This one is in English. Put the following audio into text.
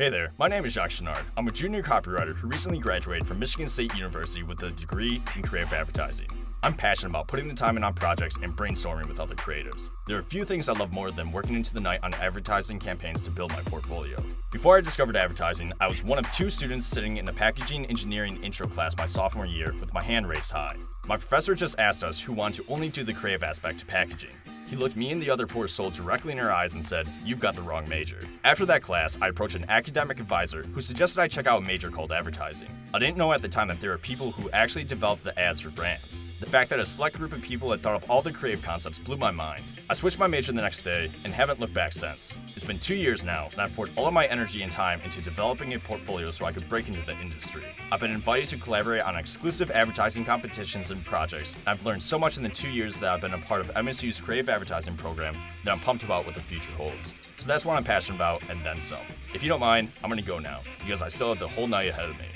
Hey there, my name is Jacques Chouinard. I'm a junior copywriter who recently graduated from Michigan State University with a degree in creative advertising. I'm passionate about putting the time in on projects and brainstorming with other creatives. There are a few things I love more than working into the night on advertising campaigns to build my portfolio. Before I discovered advertising, I was one of two students sitting in a packaging engineering intro class my sophomore year with my hand raised high. My professor just asked us who wanted to only do the creative aspect to packaging. He looked me and the other poor soul directly in our eyes and said, You've got the wrong major. After that class, I approached an academic advisor who suggested I check out a major called advertising. I didn't know at the time that there are people who actually develop the ads for brands. The fact that a select group of people had thought up all the creative concepts blew my mind. I switched my major the next day and haven't looked back since. It's been two years now, and I've poured all of my energy and time into developing a portfolio so I could break into the industry. I've been invited to collaborate on exclusive advertising competitions and projects, and I've learned so much in the two years that I've been a part of MSU's creative advertising program that I'm pumped about what the future holds. So that's what I'm passionate about, and then some. If you don't mind, I'm gonna go now, because I still have the whole night ahead of me.